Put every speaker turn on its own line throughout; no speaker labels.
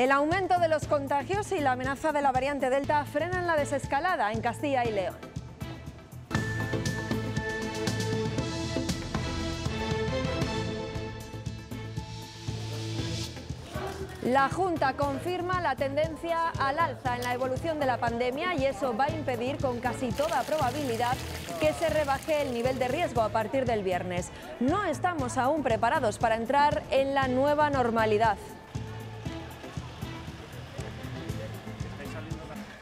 El aumento de los contagios y la amenaza de la variante Delta frenan la desescalada en Castilla y León. La Junta confirma la tendencia al alza en la evolución de la pandemia y eso va a impedir con casi toda probabilidad que se rebaje el nivel de riesgo a partir del viernes. No estamos aún preparados para entrar en la nueva normalidad.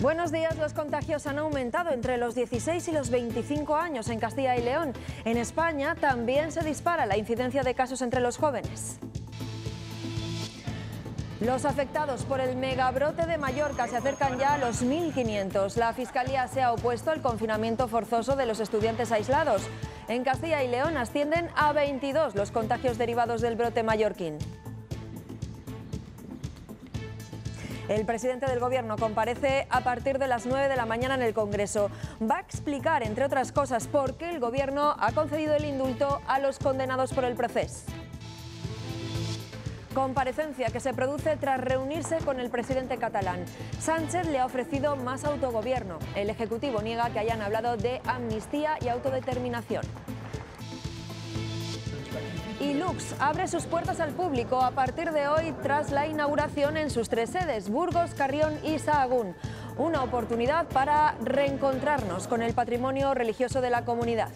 Buenos días, los contagios han aumentado entre los 16 y los 25 años en Castilla y León. En España también se dispara la incidencia de casos entre los jóvenes. Los afectados por el megabrote de Mallorca se acercan ya a los 1.500. La Fiscalía se ha opuesto al confinamiento forzoso de los estudiantes aislados. En Castilla y León ascienden a 22 los contagios derivados del brote mallorquín. El presidente del Gobierno comparece a partir de las 9 de la mañana en el Congreso. Va a explicar, entre otras cosas, por qué el Gobierno ha concedido el indulto a los condenados por el proceso. Comparecencia que se produce tras reunirse con el presidente catalán. Sánchez le ha ofrecido más autogobierno. El Ejecutivo niega que hayan hablado de amnistía y autodeterminación. Y Lux abre sus puertas al público a partir de hoy tras la inauguración en sus tres sedes, Burgos, Carrión y Sahagún. Una oportunidad para reencontrarnos con el patrimonio religioso de la comunidad.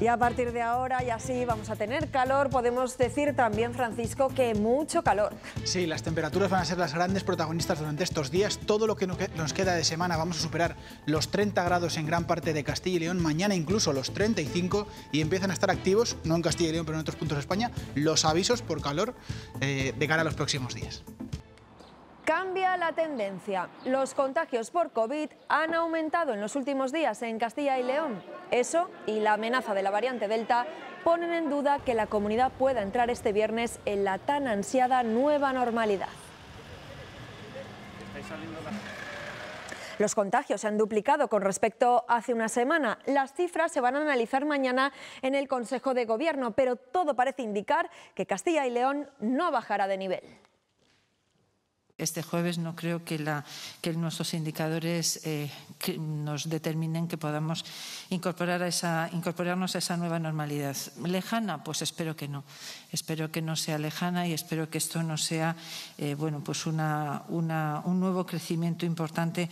Y a partir de ahora, y así vamos a tener calor, podemos decir también, Francisco, que mucho calor.
Sí, las temperaturas van a ser las grandes protagonistas durante estos días. Todo lo que nos queda de semana vamos a superar los 30 grados en gran parte de Castilla y León, mañana incluso los 35 y empiezan a estar activos, no en Castilla y León, pero en otros puntos de España, los avisos por calor eh, de cara a los próximos días.
Cambia la tendencia. Los contagios por COVID han aumentado en los últimos días en Castilla y León. Eso y la amenaza de la variante Delta ponen en duda que la comunidad pueda entrar este viernes en la tan ansiada nueva normalidad. Los contagios se han duplicado con respecto a hace una semana. Las cifras se van a analizar mañana en el Consejo de Gobierno, pero todo parece indicar que Castilla y León no bajará de nivel
este jueves no creo que, nuestros indicadores eh, nos determinen que podamos incorporar a esa, incorporarnos a esa nueva normalidad. ¿Lejana? Pues espero que no. Espero que no sea lejana y espero que esto no sea eh, bueno, pues un nuevo crecimiento importante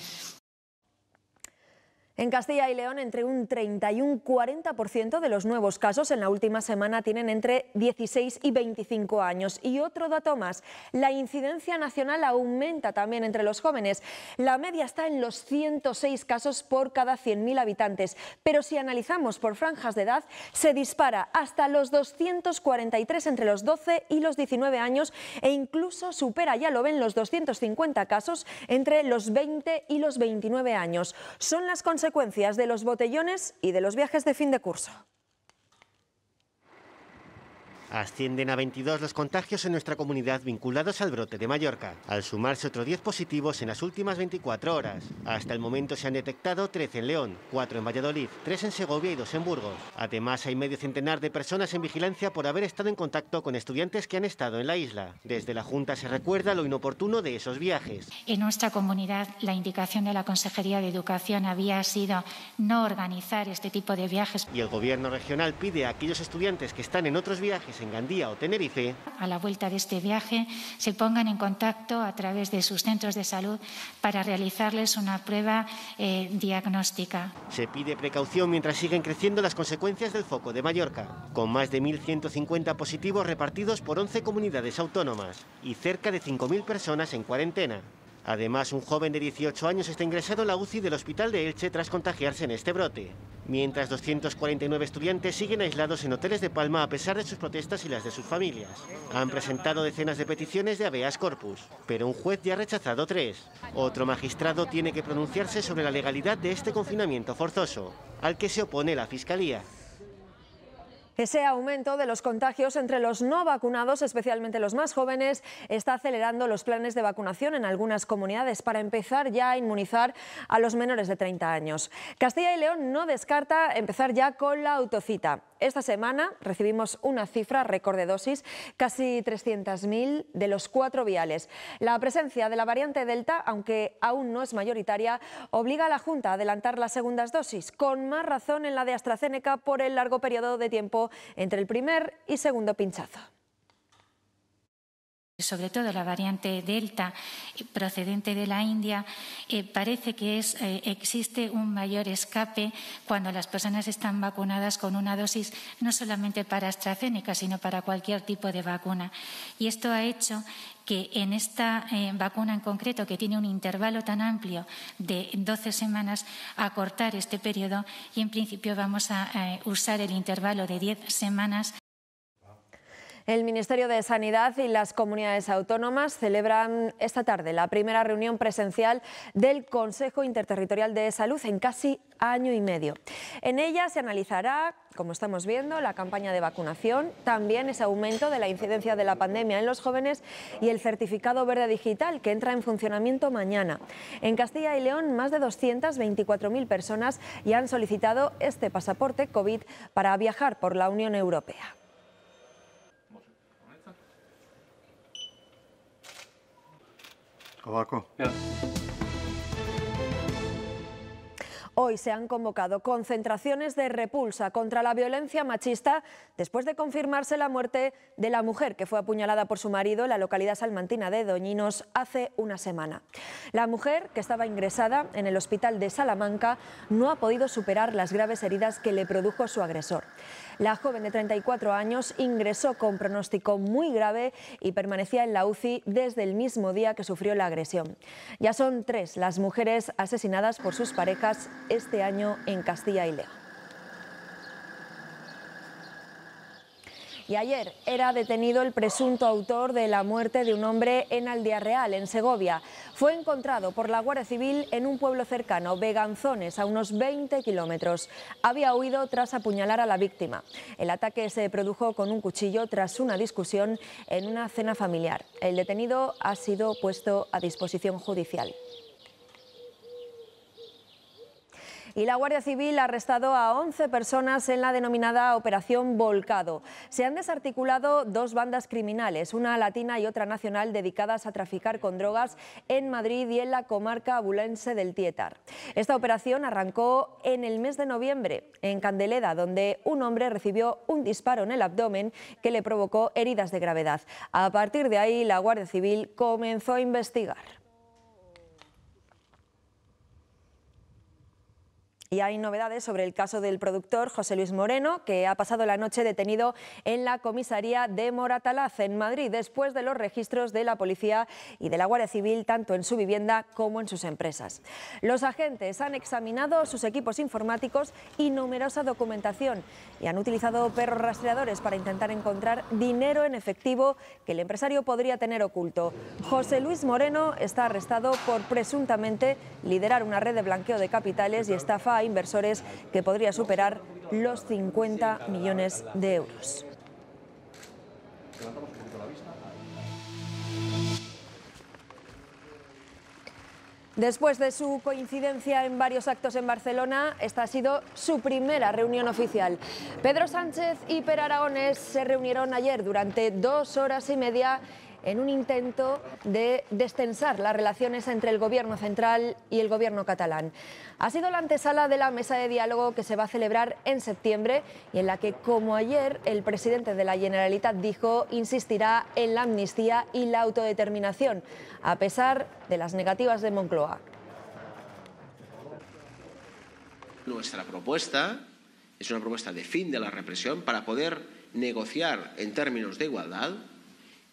en Castilla y León, entre un 30 y un 40% de los nuevos casos en la última semana tienen entre 16 y 25 años. Y otro dato más, la incidencia nacional aumenta también entre los jóvenes. La media está en los 106 casos por cada 100.000 habitantes, pero si analizamos por franjas de edad, se dispara hasta los 243 entre los 12 y los 19 años e incluso supera, ya lo ven, los 250 casos entre los 20 y los 29 años. Son las consecuencias de los botellones y de los viajes de fin de curso.
Ascienden a 22 los contagios en nuestra comunidad vinculados al brote de Mallorca, al sumarse otros 10 positivos en las últimas 24 horas. Hasta el momento se han detectado 13 en León, 4 en Valladolid, 3 en Segovia y 2 en Burgos. Además, hay medio centenar de personas en vigilancia por haber estado en contacto con estudiantes que han estado en la isla. Desde la Junta se recuerda lo inoportuno de esos viajes.
En nuestra comunidad, la indicación de la Consejería de Educación había sido no organizar este tipo de viajes.
Y el Gobierno regional pide a aquellos estudiantes que están en otros viajes en Gandía o Tenerife.
A la vuelta de este viaje se pongan en contacto a través de sus centros de salud para realizarles una prueba eh, diagnóstica.
Se pide precaución mientras siguen creciendo las consecuencias del foco de Mallorca, con más de 1.150 positivos repartidos por 11 comunidades autónomas y cerca de 5.000 personas en cuarentena. Además, un joven de 18 años está ingresado en la UCI del Hospital de Elche tras contagiarse en este brote, mientras 249 estudiantes siguen aislados en hoteles de Palma a pesar de sus protestas y las de sus familias. Han presentado decenas de peticiones de habeas corpus, pero un juez ya ha rechazado tres. Otro magistrado tiene que pronunciarse sobre la legalidad de este confinamiento forzoso, al que se opone la Fiscalía.
Ese aumento de los contagios entre los no vacunados, especialmente los más jóvenes, está acelerando los planes de vacunación en algunas comunidades para empezar ya a inmunizar a los menores de 30 años. Castilla y León no descarta empezar ya con la autocita. Esta semana recibimos una cifra récord de dosis, casi 300.000 de los cuatro viales. La presencia de la variante Delta, aunque aún no es mayoritaria, obliga a la Junta a adelantar las segundas dosis, con más razón en la de AstraZeneca por el largo periodo de tiempo entre el primer y segundo pinchazo
sobre todo la variante Delta procedente de la India, eh, parece que es, eh, existe un mayor escape cuando las personas están vacunadas con una dosis no solamente para AstraZeneca, sino para cualquier tipo de vacuna. Y esto ha hecho que en esta eh, vacuna en concreto, que tiene un intervalo tan amplio de 12 semanas, acortar este periodo y en principio vamos a usar el intervalo de 10 semanas
el Ministerio de Sanidad y las comunidades autónomas celebran esta tarde la primera reunión presencial del Consejo Interterritorial de Salud en casi año y medio. En ella se analizará, como estamos viendo, la campaña de vacunación, también ese aumento de la incidencia de la pandemia en los jóvenes y el certificado verde digital que entra en funcionamiento mañana. En Castilla y León, más de 224.000 personas ya han solicitado este pasaporte COVID para viajar por la Unión Europea. Ovako? Ja. Hoy se han convocado concentraciones de repulsa contra la violencia machista después de confirmarse la muerte de la mujer que fue apuñalada por su marido en la localidad salmantina de Doñinos hace una semana. La mujer, que estaba ingresada en el hospital de Salamanca, no ha podido superar las graves heridas que le produjo su agresor. La joven de 34 años ingresó con pronóstico muy grave y permanecía en la UCI desde el mismo día que sufrió la agresión. Ya son tres las mujeres asesinadas por sus parejas este año en Castilla y León. y ayer era detenido el presunto autor de la muerte de un hombre en Aldea Real, en Segovia. Fue encontrado por la Guardia Civil en un pueblo cercano, Beganzones, a unos 20 kilómetros. Había huido tras apuñalar a la víctima. El ataque se produjo con un cuchillo tras una discusión en una cena familiar. El detenido ha sido puesto a disposición judicial. Y la Guardia Civil ha arrestado a 11 personas en la denominada Operación Volcado. Se han desarticulado dos bandas criminales, una latina y otra nacional, dedicadas a traficar con drogas en Madrid y en la comarca abulense del Tietar. Esta operación arrancó en el mes de noviembre en Candeleda, donde un hombre recibió un disparo en el abdomen que le provocó heridas de gravedad. A partir de ahí, la Guardia Civil comenzó a investigar. Y hay novedades sobre el caso del productor José Luis Moreno, que ha pasado la noche detenido en la comisaría de Moratalaz, en Madrid, después de los registros de la policía y de la Guardia Civil, tanto en su vivienda como en sus empresas. Los agentes han examinado sus equipos informáticos y numerosa documentación y han utilizado perros rastreadores para intentar encontrar dinero en efectivo que el empresario podría tener oculto. José Luis Moreno está arrestado por presuntamente liderar una red de blanqueo de capitales y estafa inversores que podría superar los 50 millones de euros. Después de su coincidencia en varios actos en Barcelona, esta ha sido su primera reunión oficial. Pedro Sánchez y Per Aragones se reunieron ayer durante dos horas y media en un intento de destensar las relaciones entre el Gobierno central y el Gobierno catalán. Ha sido la antesala de la mesa de diálogo que se va a celebrar en septiembre y en la que, como ayer, el presidente de la Generalitat dijo, insistirá en la amnistía y la autodeterminación, a pesar de las negativas de Moncloa.
Nuestra propuesta es una propuesta de fin de la represión para poder negociar en términos de igualdad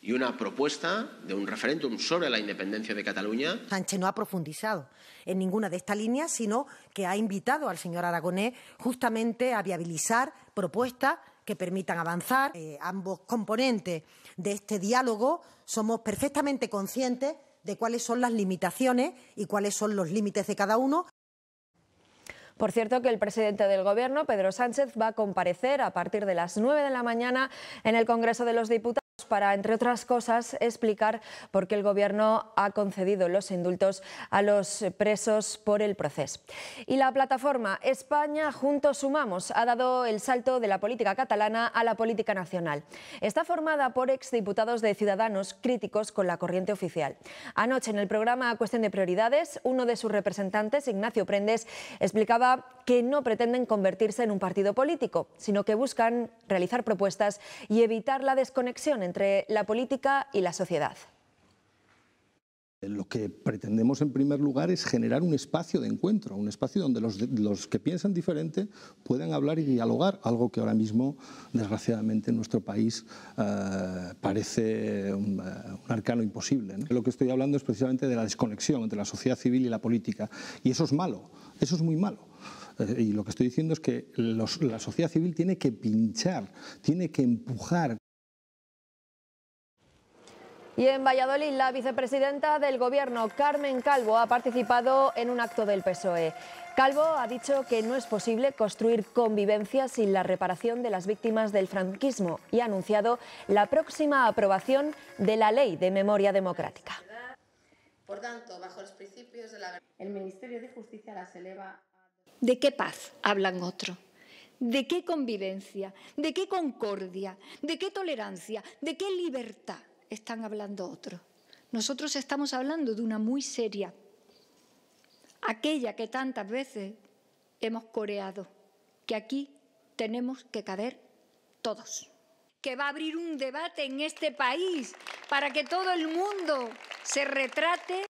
y una propuesta de un referéndum sobre la independencia de Cataluña.
Sánchez no ha profundizado en ninguna de estas líneas, sino que ha invitado al señor Aragonés justamente a viabilizar propuestas que permitan avanzar. Eh, ambos componentes de este diálogo somos perfectamente conscientes de cuáles son las limitaciones y cuáles son los límites de cada uno.
Por cierto, que el presidente del Gobierno, Pedro Sánchez, va a comparecer a partir de las 9 de la mañana en el Congreso de los Diputados. Para, entre otras cosas, explicar por qué el Gobierno ha concedido los indultos a los presos por el proceso. Y la plataforma España Juntos Sumamos ha dado el salto de la política catalana a la política nacional. Está formada por exdiputados de Ciudadanos críticos con la corriente oficial. Anoche, en el programa Cuestión de Prioridades, uno de sus representantes, Ignacio Prendes, explicaba que no pretenden convertirse en un partido político, sino que buscan realizar propuestas y evitar la desconexión entre la política y la sociedad.
Lo que pretendemos en primer lugar es generar un espacio de encuentro, un espacio donde los, que piensan diferente puedan hablar y dialogar, algo que ahora mismo, desgraciadamente, en nuestro país eh, parece un, eh, arcano imposible. Lo que estoy hablando es precisamente de la desconexión entre la sociedad civil y la política, y eso es malo, eso es muy malo. Eh, y lo que estoy diciendo es que la sociedad civil tiene que pinchar, tiene que empujar.
Y en Valladolid, la vicepresidenta del Gobierno, Carmen Calvo, ha participado en un acto del PSOE. Calvo ha dicho que no es posible construir convivencia sin la reparación de las víctimas del franquismo y ha anunciado la próxima aprobación de la Ley de Memoria Democrática.
Por tanto, bajo los principios de la... El Ministerio de Justicia las eleva
¿De qué paz hablan otros? ¿De qué convivencia? ¿De qué concordia? ¿De qué tolerancia? ¿De qué libertad están hablando otros? Nosotros estamos hablando de una muy seria, aquella que tantas veces hemos coreado, que aquí tenemos que caber todos, que va a abrir un debate en este país para que todo el mundo se retrate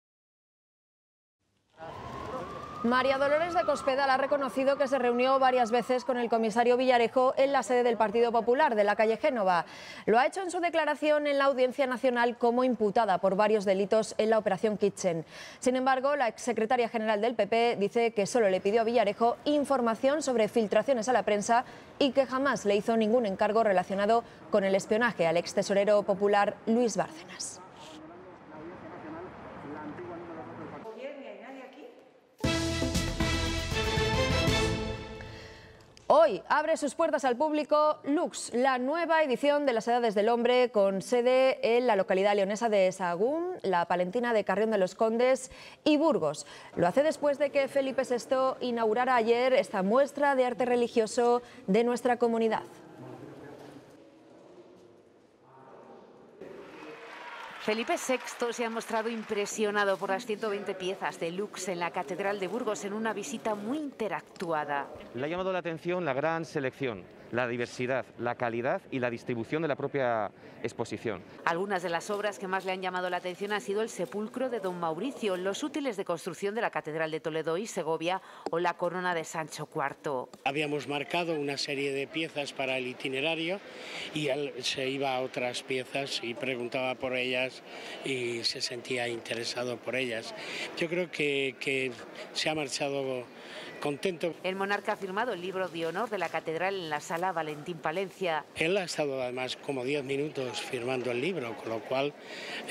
María Dolores de Cospedal ha reconocido que se reunió varias veces con el comisario Villarejo en la sede del Partido Popular de la calle Génova. Lo ha hecho en su declaración en la Audiencia Nacional como imputada por varios delitos en la Operación Kitchen. Sin embargo, la exsecretaria general del PP dice que solo le pidió a Villarejo información sobre filtraciones a la prensa y que jamás le hizo ningún encargo relacionado con el espionaje al ex tesorero popular Luis Bárcenas. Hoy abre sus puertas al público Lux, la nueva edición de las Edades del Hombre con sede en la localidad leonesa de Sahagún, la Palentina de Carrión de los Condes y Burgos. Lo hace después de que Felipe VI inaugurara ayer esta muestra de arte religioso de nuestra comunidad.
Felipe VI se ha mostrado impresionado por las 120 piezas de Lux en la Catedral de Burgos en una visita muy interactuada.
Le ha llamado la atención la gran selección la diversidad, la calidad y la distribución de la propia exposición.
Algunas de las obras que más le han llamado la atención han sido el sepulcro de Don Mauricio, los útiles de construcción de la Catedral de Toledo y Segovia o la corona de Sancho IV.
Habíamos marcado una serie de piezas para el itinerario y él se iba a otras piezas y preguntaba por ellas y se sentía interesado por ellas. Yo creo que, que se ha marchado contento.
El monarca ha firmado el libro de honor de la catedral en la sala Valentín Palencia.
Él ha estado además como 10 minutos firmando el libro, con lo cual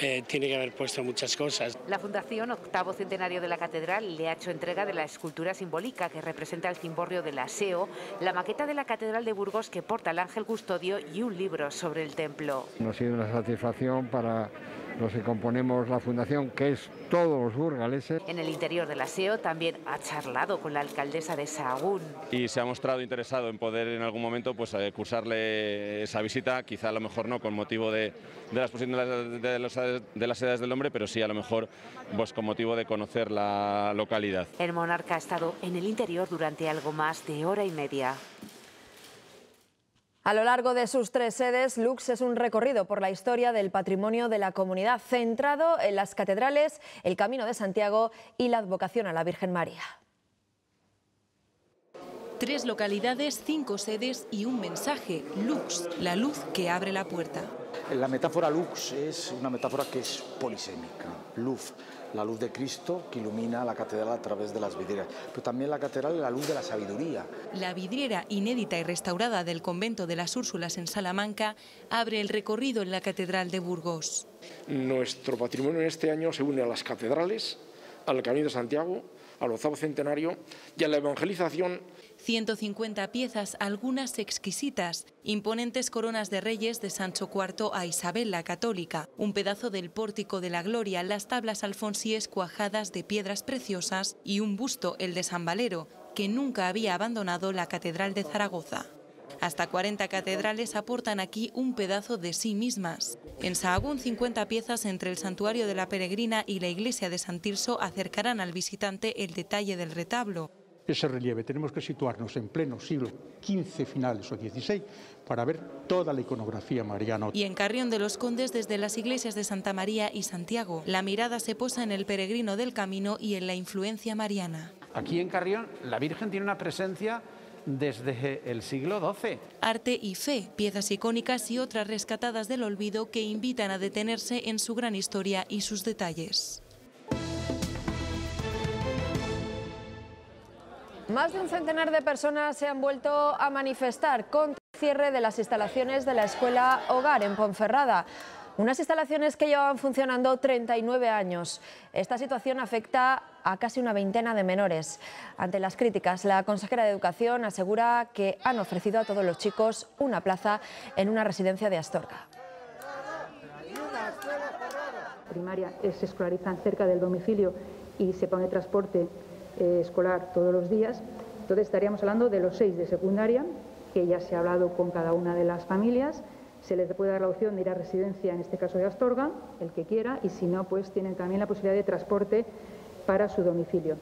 eh, tiene que haber puesto muchas cosas.
La Fundación Octavo Centenario de la Catedral le ha hecho entrega de la escultura simbólica que representa el cimborrio del aseo, la maqueta de la Catedral de Burgos que porta el ángel custodio y un libro sobre el templo.
Nos ha sido una satisfacción para los que componemos la fundación, que es todos los burgaleses.
En el interior del aseo también ha charlado con la alcaldesa de Sahagún.
Y se ha mostrado interesado en poder en algún momento pues, eh, cursarle esa visita, quizá a lo mejor no con motivo de, de la exposición de, las, de las edades del hombre, pero sí a lo mejor pues, con motivo de conocer la localidad.
El monarca ha estado en el interior durante algo más de hora y media.
A lo largo de sus tres sedes, Lux es un recorrido por la historia del patrimonio de la comunidad, centrado en las catedrales, el Camino de Santiago y la advocación a la Virgen María.
Tres localidades, cinco sedes y un mensaje, Lux, la luz que abre la puerta.
La metáfora Lux es una metáfora que es polisémica. Luz la luz de Cristo que ilumina la catedral a través de las vidrieras, pero también la catedral es la luz de la sabiduría.
La vidriera inédita y restaurada del convento de las Úrsulas en Salamanca abre el recorrido en la catedral de Burgos.
Nuestro patrimonio en este año se une a las catedrales, al Camino de Santiago, al octavo centenario y a la evangelización
150 piezas, algunas exquisitas, imponentes coronas de reyes de Sancho IV a Isabel la Católica, un pedazo del pórtico de la gloria, las tablas alfonsíes cuajadas de piedras preciosas y un busto, el de San Valero, que nunca había abandonado la Catedral de Zaragoza. Hasta 40 catedrales aportan aquí un pedazo de sí mismas. En Sahagún, 50 piezas entre el Santuario de la Peregrina y la iglesia de San Tirso acercarán al visitante el detalle del retablo.
Ese relieve tenemos que situarnos en pleno siglo XV finales o XVI para ver toda la iconografía mariana.
Y en Carrión de los Condes, desde las iglesias de Santa María y Santiago, la mirada se posa en el peregrino del camino y en la influencia mariana.
Aquí en Carrión la Virgen tiene una presencia desde el siglo XII.
Arte y fe, piezas icónicas y otras rescatadas del olvido que invitan a detenerse en su gran historia y sus detalles.
Más de un centenar de personas se han vuelto a manifestar contra el cierre de las instalaciones de la Escuela Hogar en Ponferrada. Unas instalaciones que llevaban funcionando 39 años. Esta situación afecta a casi una veintena de menores. Ante las críticas, la consejera de Educación asegura que han ofrecido a todos los chicos una plaza en una residencia de Astorga.
Primaria se escolarizan cerca del domicilio y se pone transporte eh, escolar todos los días. Entonces estaríamos hablando de los seis de secundaria, que ya se ha hablado con cada una de las familias se les puede dar la opción de ir a residencia, en este caso de Astorga, el que quiera, y si no, pues tienen también la posibilidad de transporte para su domicilio.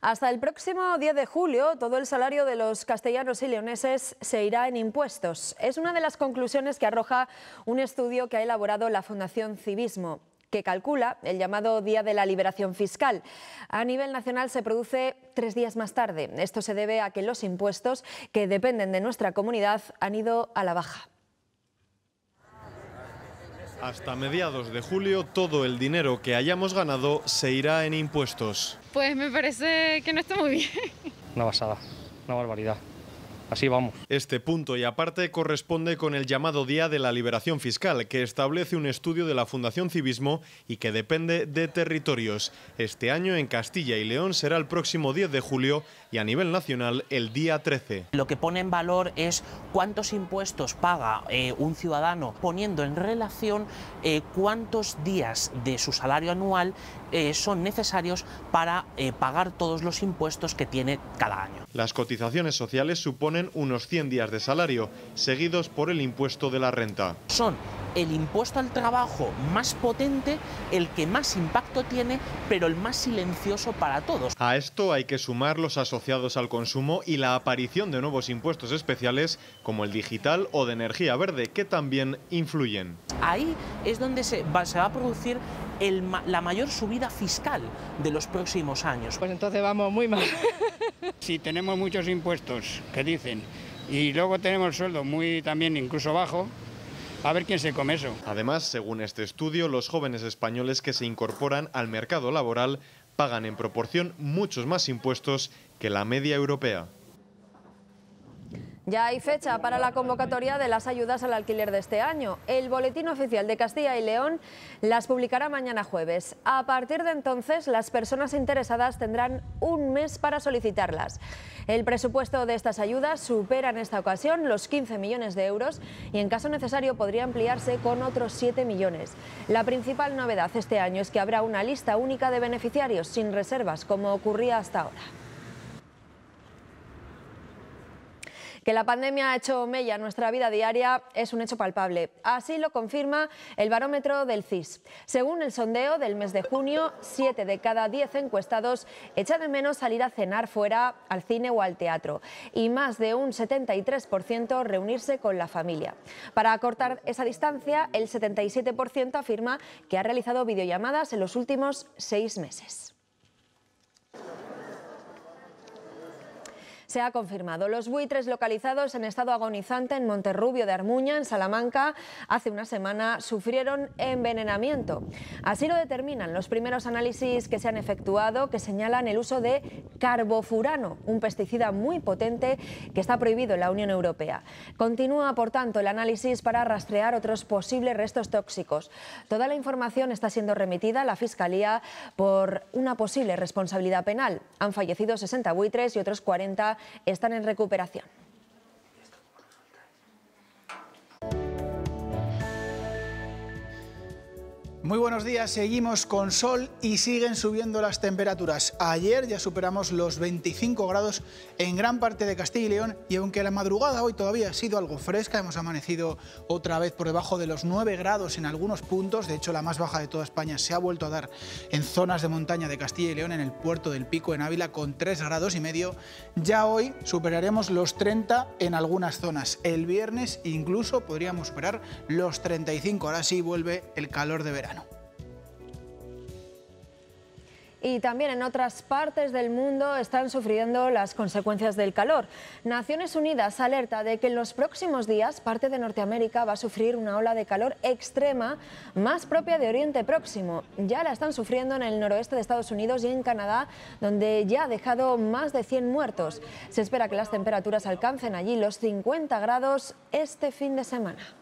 Hasta el próximo 10 de julio, todo el salario de los castellanos y leoneses se irá en impuestos. Es una de las conclusiones que arroja un estudio que ha elaborado la Fundación Civismo que calcula el llamado Día de la Liberación Fiscal. A nivel nacional se produce tres días más tarde. Esto se debe a que los impuestos que dependen de nuestra comunidad han ido a la baja.
Hasta mediados de julio todo el dinero que hayamos ganado se irá en impuestos.
Pues me parece que no está muy bien.
Una basada, una barbaridad. Así vamos.
Este punto y aparte corresponde con el llamado Día de la Liberación Fiscal, que establece un estudio de la Fundación Civismo y que depende de territorios. Este año en Castilla y León será el próximo 10 de julio y a nivel nacional el día 13.
Lo que pone en valor es cuántos impuestos paga eh, un ciudadano poniendo en relación eh, cuántos días de su salario anual eh, son necesarios para pagar todos los impuestos que tiene cada año.
Las cotizaciones sociales suponen unos 100 días de salario, seguidos por el impuesto de la renta.
Son el impuesto al trabajo más potente, el que más impacto tiene, pero el más silencioso para todos.
A esto hay que sumar los asociados al consumo y la aparición de nuevos impuestos especiales como el digital o de energía verde, que también influyen.
Ahí es donde se va, a producir la mayor subida fiscal de los próximos años.
Pues entonces vamos muy mal. si tenemos muchos impuestos que dicen y luego tenemos el sueldo muy también incluso bajo, a ver quién se come eso.
Además, según este estudio, los jóvenes españoles que se incorporan al mercado laboral pagan en proporción muchos más impuestos que la media europea.
Ya hay fecha para la convocatoria de las ayudas al alquiler de este año. El Boletín Oficial de Castilla y León las publicará mañana jueves. A partir de entonces, las personas interesadas tendrán un mes para solicitarlas. El presupuesto de estas ayudas supera en esta ocasión los 15 millones de euros y en caso necesario podría ampliarse con otros 7 millones. La principal novedad este año es que habrá una lista única de beneficiarios sin reservas, como ocurría hasta ahora. Que la pandemia ha hecho mella en nuestra vida diaria es un hecho palpable. Así lo confirma el barómetro del CIS. Según el sondeo del mes de junio, 7 de cada 10 encuestados echan de menos salir a cenar fuera, al cine o al teatro. Y más de un 73% reunirse con la familia. Para acortar esa distancia, el 77% afirma que ha realizado videollamadas en los últimos seis meses. Se ha confirmado. Los buitres localizados en estado agonizante en Monterrubio de Armuña, en Salamanca, hace una semana sufrieron envenenamiento. Así lo determinan los primeros análisis que se han efectuado que señalan el uso de carbofurano, un pesticida muy potente que está prohibido en la Unión Europea. Continúa, por tanto, el análisis para rastrear otros posibles restos tóxicos. Toda la información está siendo remitida a la Fiscalía por una posible responsabilidad penal. Han fallecido 60 buitres y otros 40 están en recuperación.
Muy buenos días, seguimos con sol y siguen subiendo las temperaturas. Ayer ya superamos los 25 grados en gran parte de Castilla y León y aunque la madrugada hoy todavía ha sido algo fresca, hemos amanecido otra vez por debajo de los 9 grados en algunos puntos, de hecho la más baja de toda España se ha vuelto a dar en zonas de montaña de Castilla y León, en el puerto del Pico en Ávila con 3 grados y medio, ya hoy superaremos los 30 en algunas zonas. El viernes incluso podríamos superar los 35, ahora sí vuelve el calor de verano.
Y también en otras partes del mundo están sufriendo las consecuencias del calor. Naciones Unidas alerta de que en los próximos días parte de Norteamérica va a sufrir una ola de calor extrema más propia de Oriente Próximo. Ya la están sufriendo en el noroeste de Estados Unidos y en Canadá, donde ya ha dejado más de 100 muertos. Se espera que las temperaturas alcancen allí los 50 grados este fin de semana.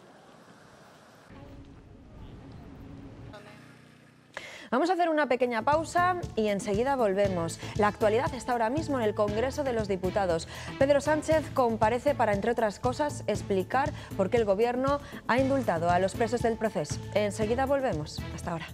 Vamos a hacer una pequeña pausa y enseguida volvemos. La actualidad está ahora mismo en el Congreso de los Diputados. Pedro Sánchez comparece para, entre otras cosas, explicar por qué el Gobierno ha indultado a los presos del proceso. Enseguida volvemos. Hasta ahora.